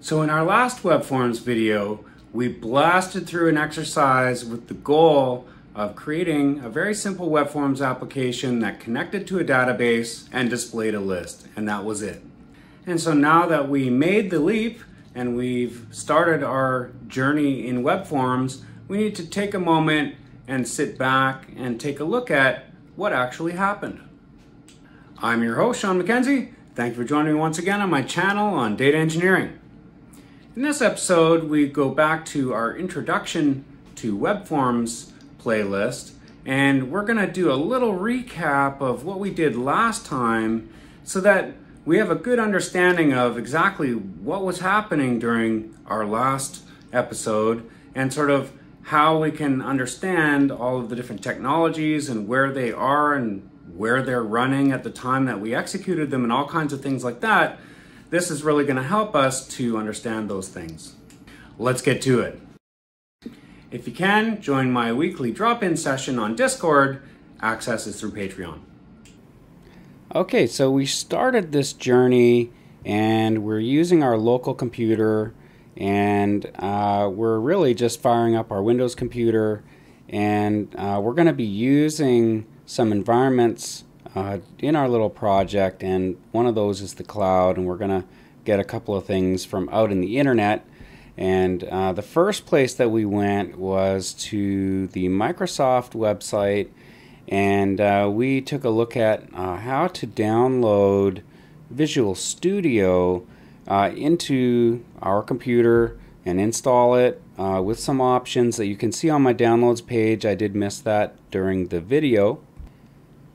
So in our last web forms video, we blasted through an exercise with the goal of creating a very simple web forms application that connected to a database and displayed a list, and that was it. And so now that we made the leap and we've started our journey in web forms, we need to take a moment and sit back and take a look at what actually happened. I'm your host, Sean MacKenzie. Thank you for joining me once again on my channel on data engineering. In this episode, we go back to our introduction to web forms playlist, and we're going to do a little recap of what we did last time so that we have a good understanding of exactly what was happening during our last episode and sort of how we can understand all of the different technologies and where they are and where they're running at the time that we executed them and all kinds of things like that this is really going to help us to understand those things. Let's get to it. If you can, join my weekly drop-in session on Discord. Access is through Patreon. Okay, so we started this journey and we're using our local computer and uh, we're really just firing up our Windows computer and uh, we're going to be using some environments uh, in our little project, and one of those is the cloud, and we're going to get a couple of things from out in the internet. And uh, the first place that we went was to the Microsoft website, and uh, we took a look at uh, how to download Visual Studio uh, into our computer and install it uh, with some options that you can see on my downloads page. I did miss that during the video.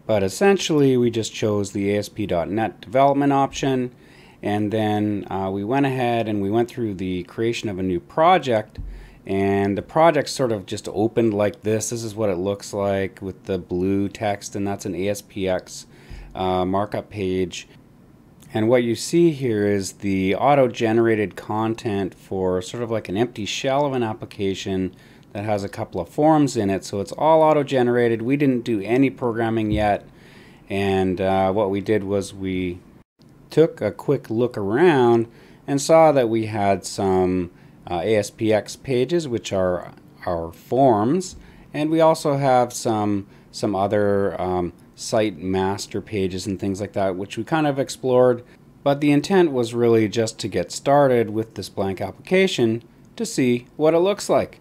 But essentially, we just chose the ASP.NET development option, and then uh, we went ahead and we went through the creation of a new project, and the project sort of just opened like this. This is what it looks like with the blue text, and that's an ASPX uh, markup page. And what you see here is the auto-generated content for sort of like an empty shell of an application that has a couple of forms in it. So it's all auto-generated. We didn't do any programming yet. And uh, what we did was we took a quick look around and saw that we had some uh, ASPX pages, which are our forms. And we also have some, some other um, site master pages and things like that, which we kind of explored. But the intent was really just to get started with this blank application to see what it looks like.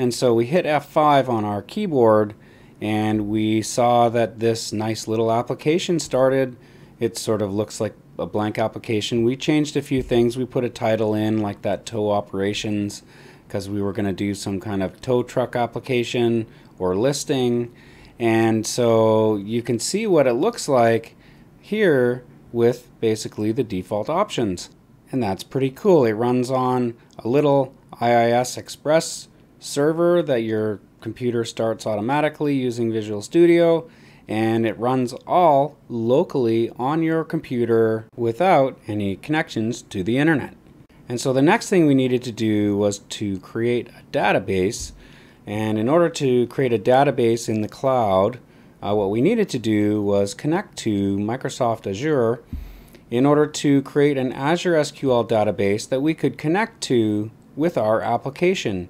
And so we hit F5 on our keyboard and we saw that this nice little application started. It sort of looks like a blank application. We changed a few things. We put a title in like that tow operations because we were going to do some kind of tow truck application or listing. And so you can see what it looks like here with basically the default options. And that's pretty cool. It runs on a little IIS Express server that your computer starts automatically using Visual Studio and it runs all locally on your computer without any connections to the internet. And so the next thing we needed to do was to create a database. And in order to create a database in the cloud, uh, what we needed to do was connect to Microsoft Azure in order to create an Azure SQL database that we could connect to with our application.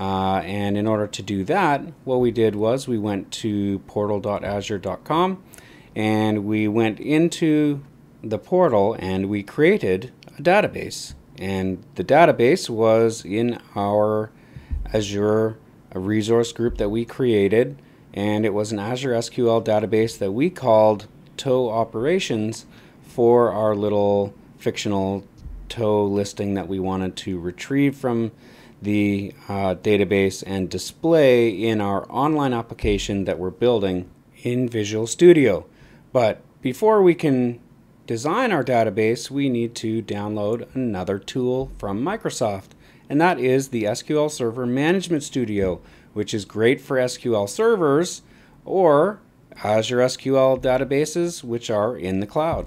Uh, and in order to do that, what we did was we went to portal.azure.com and we went into the portal and we created a database. And the database was in our Azure resource group that we created, and it was an Azure SQL database that we called tow operations for our little fictional tow listing that we wanted to retrieve from the uh, database and display in our online application that we're building in Visual Studio. But before we can design our database, we need to download another tool from Microsoft, and that is the SQL Server Management Studio, which is great for SQL servers or Azure SQL databases, which are in the cloud.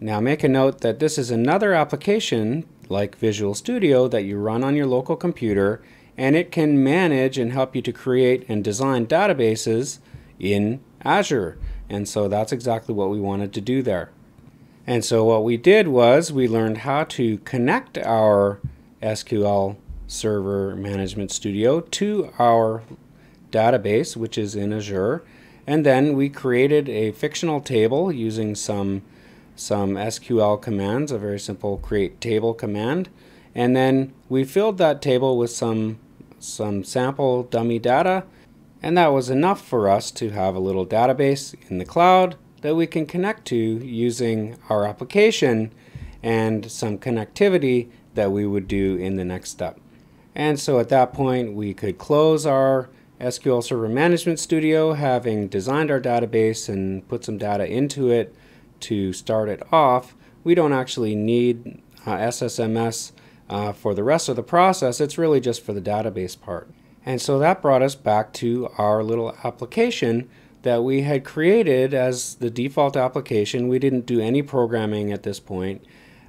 Now make a note that this is another application like Visual Studio that you run on your local computer and it can manage and help you to create and design databases in Azure. And so that's exactly what we wanted to do there. And so what we did was we learned how to connect our SQL Server Management Studio to our database, which is in Azure. And then we created a fictional table using some, some SQL commands, a very simple create table command. And then we filled that table with some, some sample dummy data. And that was enough for us to have a little database in the cloud that we can connect to using our application and some connectivity that we would do in the next step. And so at that point, we could close our SQL Server Management Studio, having designed our database and put some data into it to start it off. We don't actually need uh, SSMS uh, for the rest of the process. It's really just for the database part. And so that brought us back to our little application that we had created as the default application. We didn't do any programming at this point.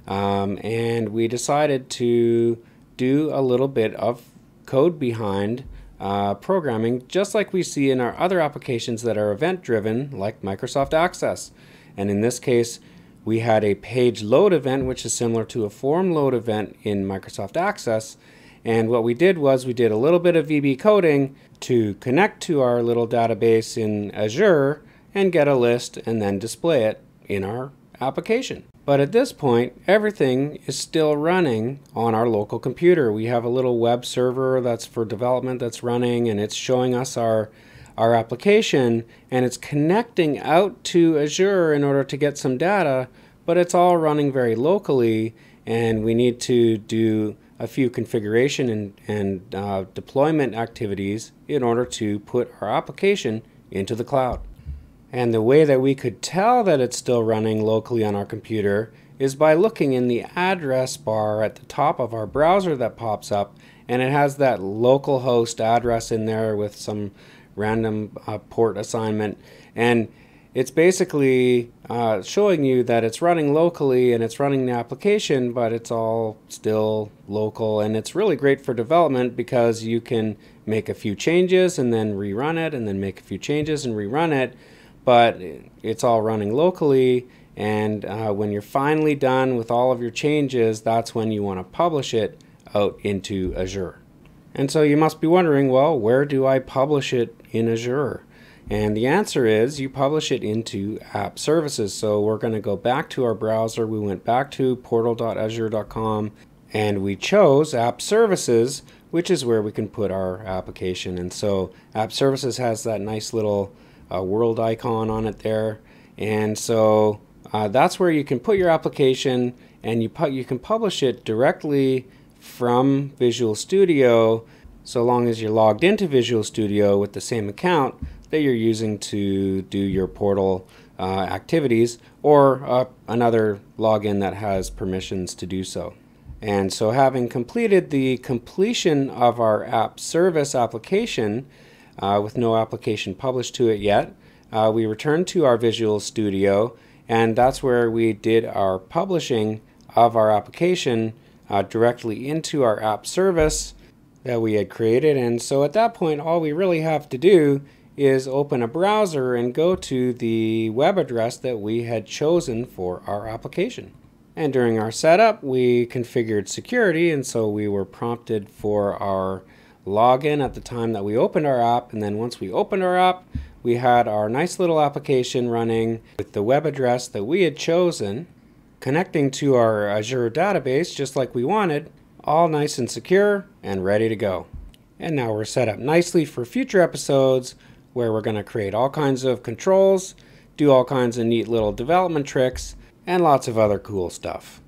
Um, and we decided to do a little bit of code behind uh, programming, just like we see in our other applications that are event driven, like Microsoft Access. And in this case, we had a page load event, which is similar to a form load event in Microsoft Access. And what we did was we did a little bit of VB coding to connect to our little database in Azure and get a list and then display it in our application. But at this point, everything is still running on our local computer. We have a little web server that's for development that's running and it's showing us our our application and it's connecting out to Azure in order to get some data, but it's all running very locally and we need to do a few configuration and, and uh, deployment activities in order to put our application into the cloud. And the way that we could tell that it's still running locally on our computer is by looking in the address bar at the top of our browser that pops up and it has that local host address in there with some random uh, port assignment and it's basically uh, showing you that it's running locally and it's running the application but it's all still local and it's really great for development because you can make a few changes and then rerun it and then make a few changes and rerun it but it's all running locally. And uh, when you're finally done with all of your changes, that's when you want to publish it out into Azure. And so you must be wondering, well, where do I publish it in Azure? And the answer is you publish it into app services. So we're going to go back to our browser. We went back to portal.azure.com and we chose app services, which is where we can put our application. And so app services has that nice little a world icon on it there. And so uh, that's where you can put your application and you, you can publish it directly from Visual Studio so long as you're logged into Visual Studio with the same account that you're using to do your portal uh, activities or uh, another login that has permissions to do so. And so having completed the completion of our app service application, uh, with no application published to it yet. Uh, we returned to our Visual Studio, and that's where we did our publishing of our application uh, directly into our app service that we had created. And so at that point, all we really have to do is open a browser and go to the web address that we had chosen for our application. And during our setup, we configured security, and so we were prompted for our login at the time that we opened our app. And then once we opened our app, we had our nice little application running with the web address that we had chosen, connecting to our Azure database just like we wanted, all nice and secure and ready to go. And now we're set up nicely for future episodes where we're going to create all kinds of controls, do all kinds of neat little development tricks, and lots of other cool stuff.